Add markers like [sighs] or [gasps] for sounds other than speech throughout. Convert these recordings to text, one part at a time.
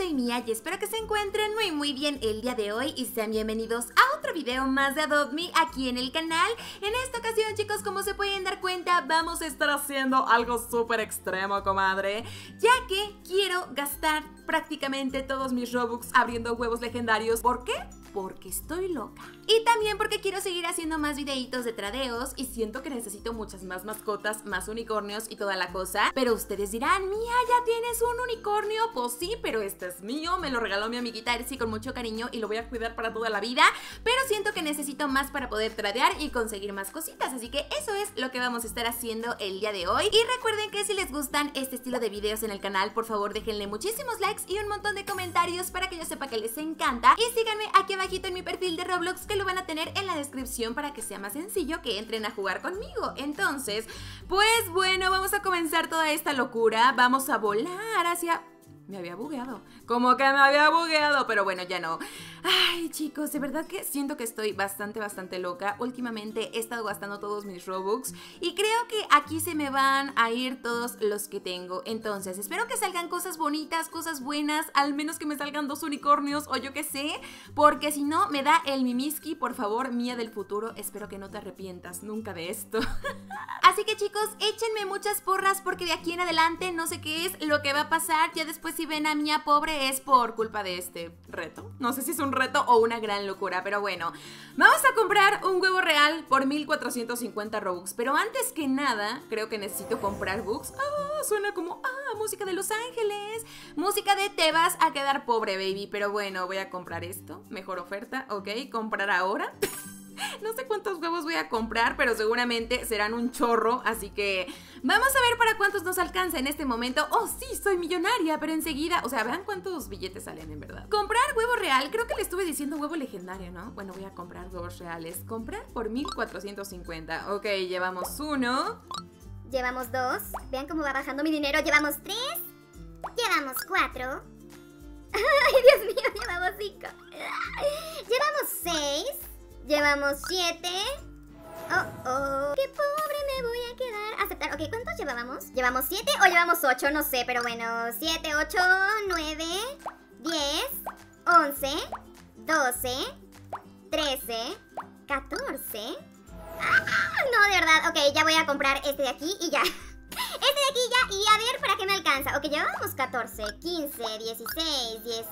soy Mia y espero que se encuentren muy muy bien el día de hoy y sean bienvenidos a otro video más de Adopt Me aquí en el canal. En esta ocasión chicos, como se pueden dar cuenta, vamos a estar haciendo algo súper extremo, comadre, ya que quiero gastar prácticamente todos mis Robux abriendo huevos legendarios. ¿Por qué? Porque estoy loca. Y también porque quiero seguir haciendo más videitos de tradeos y siento que necesito muchas más mascotas, más unicornios y toda la cosa. Pero ustedes dirán, Mía, ¿ya tienes un unicornio? Pues sí, pero este es mío, me lo regaló mi amiguita Ersi con mucho cariño y lo voy a cuidar para toda la vida. Pero siento que necesito más para poder tradear y conseguir más cositas, así que eso es lo que vamos a estar haciendo el día de hoy. Y recuerden que si les gustan este estilo de videos en el canal, por favor déjenle muchísimos likes y un montón de comentarios para que yo sepa que les encanta. Y síganme aquí bajito en mi perfil de Roblox que lo van a tener en la descripción para que sea más sencillo que entren a jugar conmigo. Entonces, pues bueno, vamos a comenzar toda esta locura. Vamos a volar hacia me había bugueado. Como que me había bugueado, pero bueno, ya no. Ay, chicos, de verdad que siento que estoy bastante, bastante loca. Últimamente he estado gastando todos mis Robux y creo que aquí se me van a ir todos los que tengo. Entonces, espero que salgan cosas bonitas, cosas buenas, al menos que me salgan dos unicornios o yo qué sé, porque si no, me da el Mimiski, por favor, mía del futuro. Espero que no te arrepientas nunca de esto. [laughs] Así que chicos, échenme muchas porras porque de aquí en adelante no sé qué es lo que va a pasar. Ya después si ven a Mía pobre es por culpa de este reto. No sé si es un reto o una gran locura, pero bueno. Vamos a comprar un huevo real por 1450 Robux. Pero antes que nada, creo que necesito comprar bugs. Ah, suena como, ah, música de Los Ángeles. Música de te vas a quedar pobre, baby. Pero bueno, voy a comprar esto. Mejor oferta, ok. Comprar ahora. [laughs] [laughs] No sé cuántos huevos voy a comprar, pero seguramente serán un chorro, así que vamos a ver para cuántos nos alcanza en este momento. Oh, sí, soy millonaria, pero enseguida, o sea, vean cuántos billetes salen en verdad. Comprar huevo real, creo que le estuve diciendo huevo legendario, ¿no? Bueno, voy a comprar huevos reales. Comprar por 1450. Ok, llevamos uno. Llevamos dos. Vean cómo va bajando mi dinero. Llevamos tres. Llevamos cuatro. [laughs] Ay, Dios mío, llevamos cinco. Llevamos seis. Llevamos siete. Oh, oh. Qué pobre me voy a quedar. Aceptar. Ok, ¿cuántos llevábamos? ¿Llevamos siete o llevamos ocho? No sé, pero bueno. Siete, ocho, nueve, diez, once, doce, trece, catorce. Ah, no, de verdad. Ok, ya voy a comprar este de aquí y ya. [laughs] Este de aquí ya. Y a ver para qué me alcanza. Ok, llevamos 14, 15, 16, 10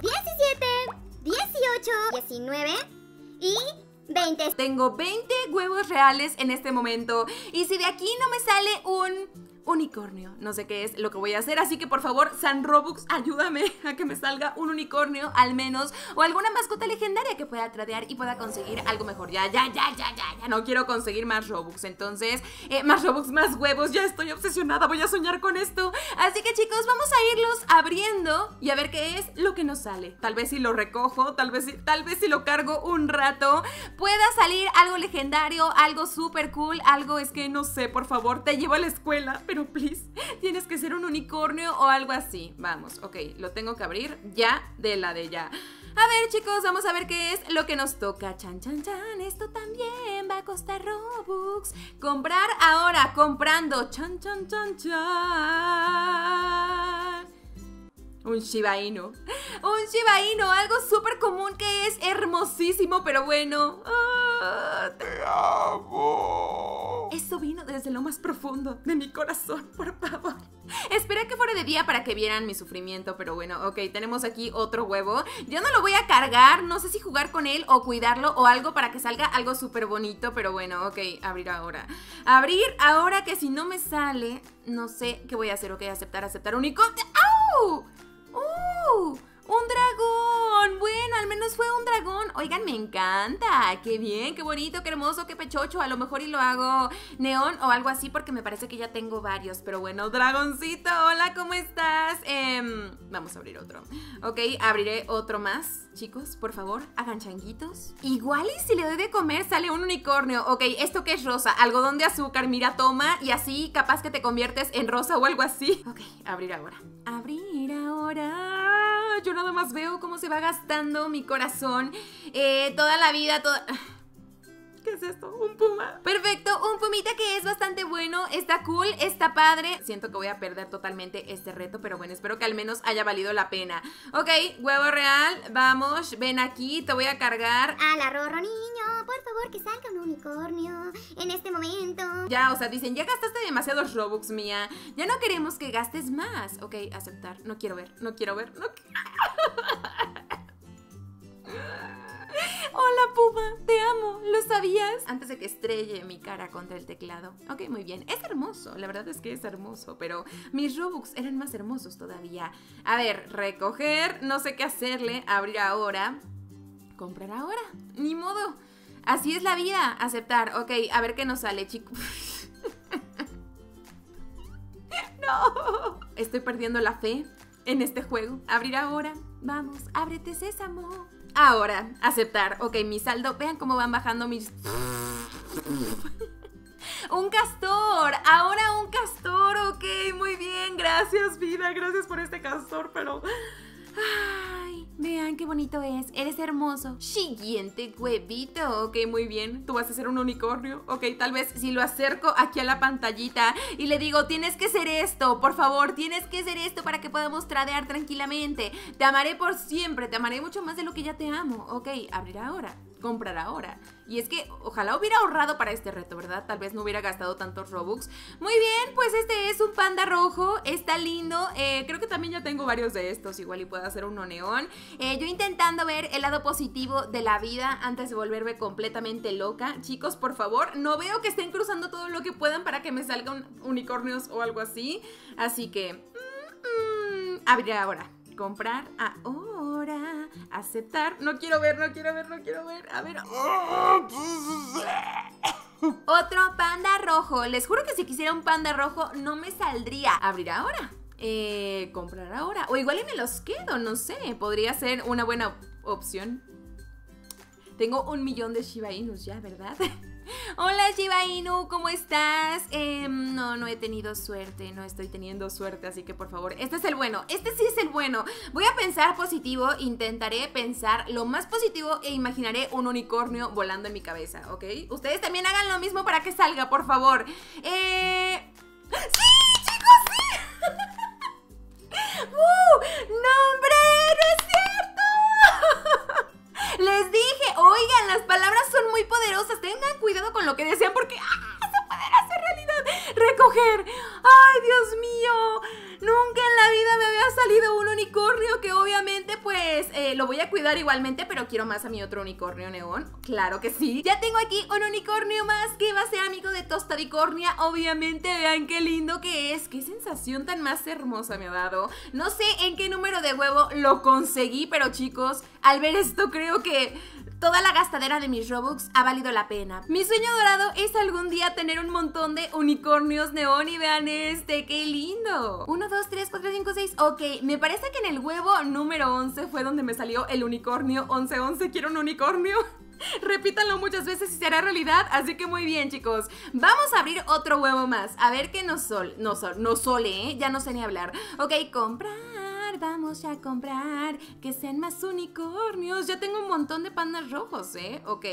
17. 18, 19 y 20. Tengo 20 huevos reales en este momento. Y si de aquí no me sale un unicornio. No sé qué es lo que voy a hacer, así que por favor, San Robux, ayúdame a que me salga un unicornio al menos o alguna mascota legendaria que pueda tradear y pueda conseguir algo mejor. Ya, ya, ya, ya, ya, ya no quiero conseguir más Robux. Entonces, eh, más Robux, más huevos, ya estoy obsesionada, voy a soñar con esto. Así que chicos, vamos a irlos abriendo y a ver qué es lo que nos sale. Tal vez si lo recojo, tal vez, tal vez si lo cargo un rato, pueda salir algo legendario, algo súper cool, algo es que no sé, por favor, te llevo a la escuela, pero please, [laughs] tienes que ser un unicornio o algo así. Vamos, ok, lo tengo que abrir ya de la de ya. A ver, chicos, vamos a ver qué es lo que nos toca. Chan, chan, chan. Esto también va a costar Robux. Comprar ahora, comprando. Chan, chan, chan, chan. Un Shiba. Un Shiba algo súper común que es hermosísimo, pero bueno. Ah, te amo. Eso vino desde lo más profundo de mi corazón, por favor. Esperé que fuera de día para que vieran mi sufrimiento, pero bueno, ok, tenemos aquí otro huevo. Yo no lo voy a cargar, no sé si jugar con él o cuidarlo o algo para que salga algo súper bonito, pero bueno, ok, abrir ahora. Abrir ahora que si no me sale, no sé qué voy a hacer, ok, aceptar, aceptar, unicornio. ¡Au! ¡Uh! ¡Un dragón! Bueno, al menos fue un dragón. Oigan, me encanta. ¡Qué bien! ¡Qué bonito! ¡Qué hermoso! ¡Qué pechocho! A lo mejor y lo hago neón o algo así porque me parece que ya tengo varios. Pero bueno, dragoncito, hola, ¿cómo estás? Eh, vamos a abrir otro. Ok, abriré otro más. Chicos, por favor, hagan changuitos. Igual y si le doy de comer sale un unicornio. Ok, ¿esto qué es rosa? Algodón de azúcar, mira, toma. Y así capaz que te conviertes en rosa o algo así. Ok, abrir ahora. Abrir ahora. Más veo cómo se va gastando mi corazón. Eh, toda la vida, toda... [sighs] ¿Qué es esto? ¿Un puma? Perfecto, un pumita que es bastante bueno, está cool, está padre. Siento que voy a perder totalmente este reto, pero bueno, espero que al menos haya valido la pena. Ok, huevo real, vamos, ven aquí, te voy a cargar. Al arrorro, niño, por favor, que salga un unicornio en este momento. Ya, o sea, dicen, ya gastaste demasiados Robux, mía. Ya no queremos que gastes más. Ok, aceptar. No quiero ver, no quiero ver, no quiero... [laughs] Hola Puma, te amo, ¿lo sabías? Antes de que estrelle mi cara contra el teclado. Ok, muy bien, es hermoso, la verdad es que es hermoso, pero mis Robux eran más hermosos todavía. A ver, recoger, no sé qué hacerle, abrir ahora, comprar ahora, ni modo. Así es la vida, aceptar. Ok, a ver qué nos sale, chicos. [laughs] no, estoy perdiendo la fe en este juego. Abrir ahora, vamos, ábrete sésamo. Ahora, aceptar. Ok, mi saldo. Vean cómo van bajando mis... [laughs] un castor. Ahora un castor. Ok, muy bien. Gracias, vida. Gracias por este castor, pero... Vean qué bonito es. Eres hermoso. Siguiente huevito. Ok, muy bien. Tú vas a ser un unicornio. Ok, tal vez si lo acerco aquí a la pantallita y le digo, tienes que ser esto, por favor, tienes que ser esto para que podamos tradear tranquilamente. Te amaré por siempre. Te amaré mucho más de lo que ya te amo. Ok, abrir ahora comprar ahora. Y es que ojalá hubiera ahorrado para este reto, ¿verdad? Tal vez no hubiera gastado tantos Robux. Muy bien, pues este es un panda rojo, está lindo. Eh, creo que también ya tengo varios de estos, igual y puedo hacer uno neón. Eh, yo intentando ver el lado positivo de la vida antes de volverme completamente loca. Chicos, por favor, no veo que estén cruzando todo lo que puedan para que me salgan unicornios o algo así. Así que... Mm, mm, abriré ahora comprar ahora, aceptar. No quiero ver, no quiero ver, no quiero ver. A ver. Otro panda rojo. Les juro que si quisiera un panda rojo no me saldría. Abrir ahora. Eh, comprar ahora. O igual y me los quedo, no sé. Podría ser una buena opción. Tengo un millón de Shiba Inus ya, ¿verdad? [laughs] Hola Shiba Inu, ¿cómo estás? Em, no, no he tenido suerte, no estoy teniendo suerte, así que por favor, este es el bueno, este sí es el bueno. Voy a pensar positivo, intentaré pensar lo más positivo e imaginaré un unicornio volando en mi cabeza, ¿ok? Ustedes también hagan lo mismo para que salga, por favor. Eh... ¡Sí! Oigan, las palabras son muy poderosas. Tengan cuidado con lo que desean porque ¡ah! se pueden hacer realidad. Recoger. Ay, Dios mío. Nunca en la vida me había salido un unicornio que obviamente pues eh, lo voy a cuidar igualmente, pero quiero más a mi otro unicornio neón. Claro que sí. Ya tengo aquí un unicornio más que va a ser amigo de Tostadicornia. Obviamente, vean qué lindo que es. Qué sensación tan más hermosa me ha dado. No sé en qué número de huevo lo conseguí, pero chicos, al ver esto creo que Toda la gastadera de mis Robux ha valido la pena. Mi sueño dorado es algún día tener un montón de unicornios neón y vean este, qué lindo. 1, 2, 3, 4, 5, 6. Ok, me parece que en el huevo número 11 fue donde me salió el unicornio. 11, 11, quiero un unicornio. [laughs] Repítanlo muchas veces y será realidad. Así que muy bien, chicos. Vamos a abrir otro huevo más. A ver qué nos sol. No sol. No sole, ¿eh? Ya no sé ni hablar. Ok, comprar vamos a comprar que sean más unicornios. Ya tengo un montón de pandas rojos, ¿eh? Ok,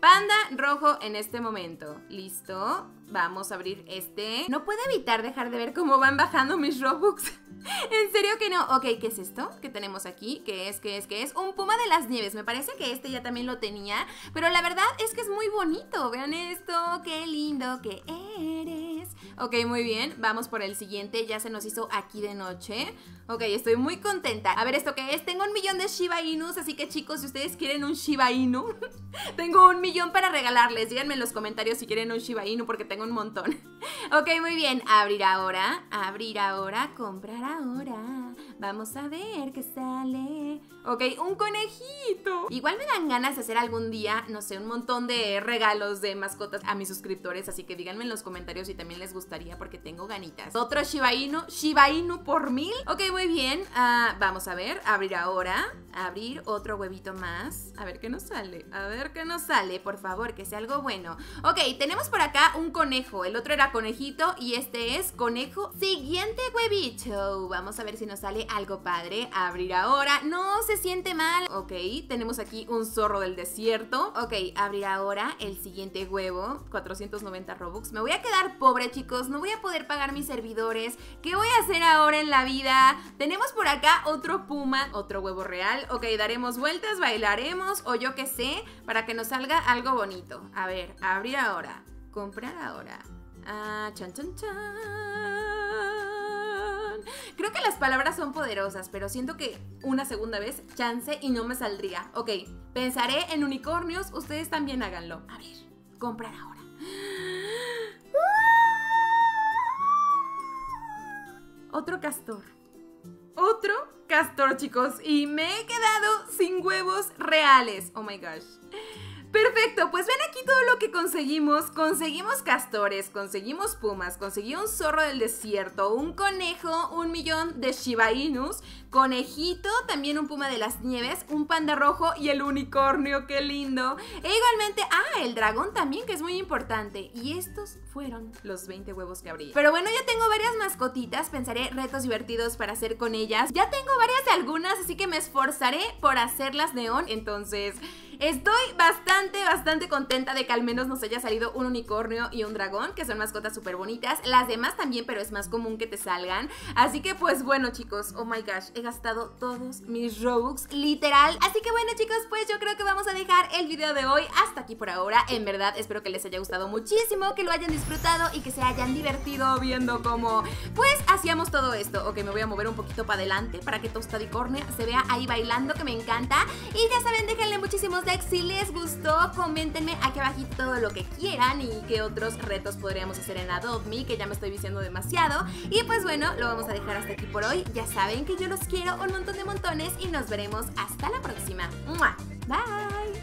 panda rojo en este momento. ¿Listo? Vamos a abrir este. No puedo evitar dejar de ver cómo van bajando mis Robux. [laughs] ¿En serio que no? Ok, ¿qué es esto que tenemos aquí? ¿Qué es? ¿Qué es? ¿Qué es? Un puma de las nieves. Me parece que este ya también lo tenía. Pero la verdad es que es muy bonito. Vean esto. Qué lindo que eres. Ok, muy bien. Vamos por el siguiente. Ya se nos hizo aquí de noche. Ok, estoy muy contenta. A ver, ¿esto qué es? Tengo un millón de Shiba Inus, así que chicos, si ustedes quieren un Shiba Inu, [laughs] tengo un millón para regalarles. Díganme en los comentarios si quieren un Shiba Inu porque tengo un montón. [laughs] ok, muy bien. Abrir ahora, abrir ahora, comprar ahora. Vamos a ver qué sale. Ok, un conejito. Igual me dan ganas de hacer algún día, no sé, un montón de regalos de mascotas a mis suscriptores, así que díganme en los comentarios si también les gustaría porque tengo ganitas. Otro Shiba Inu, Shiba Inu por mil. Ok, muy bien. Ah, vamos a ver, abrir ahora. Abrir otro huevito más. A ver qué nos sale. A ver qué nos sale, por favor, que sea algo bueno. Ok, tenemos por acá un El otro era conejito y este es conejo. Siguiente huevito. Vamos a ver si nos sale algo padre. Abrir ahora. No, se siente mal. Ok, tenemos aquí un zorro del desierto. Ok, abrir ahora el siguiente huevo. 490 Robux. Me voy a quedar pobre, chicos. No voy a poder pagar mis servidores. ¿Qué voy a hacer ahora en la vida? Tenemos por acá otro puma, otro huevo real. Ok, daremos vueltas, bailaremos o yo qué sé, para que nos salga algo bonito. A ver, abrir ahora. Comprar ahora. Ah, chan, chan, chan. Creo que las palabras son poderosas, pero siento que una segunda vez, chance y no me saldría. Ok, pensaré en unicornios, ustedes también háganlo. A ver, comprar ahora. [gasps] Otro castor. Otro castor, chicos. Y me he quedado sin huevos reales. Oh my gosh. Perfecto, pues ven aquí todo lo que conseguimos. Conseguimos castores, conseguimos pumas, conseguí un zorro del desierto, un conejo, un millón de Shiba Inus, conejito, también un puma de las nieves, un panda rojo y el unicornio, qué lindo. E igualmente, ah, el dragón también, que es muy importante. Y estos fueron los 20 huevos que abrí. Pero bueno, ya tengo varias mascotitas, pensaré retos divertidos para hacer con ellas. Ya tengo varias de algunas, así que me esforzaré por hacerlas neón. Entonces... Estoy bastante, bastante contenta de que al menos nos haya salido un unicornio y un dragón, que son mascotas súper bonitas. Las demás también, pero es más común que te salgan. Así que pues bueno chicos, oh my gosh, he gastado todos mis Robux, literal. Así que bueno chicos, pues yo creo que vamos a dejar el video de hoy hasta aquí por ahora. En verdad espero que les haya gustado muchísimo, que lo hayan disfrutado y que se hayan divertido viendo cómo pues hacíamos todo esto. Ok, me voy a mover un poquito para adelante para que Tostadicornia se vea ahí bailando, que me encanta. Y ya saben, déjenle muchísimos si les gustó, coméntenme aquí abajito todo lo que quieran y qué otros retos podríamos hacer en Adopt Me, que ya me estoy diciendo demasiado. Y pues bueno, lo vamos a dejar hasta aquí por hoy. Ya saben que yo los quiero un montón de montones y nos veremos hasta la próxima. Bye.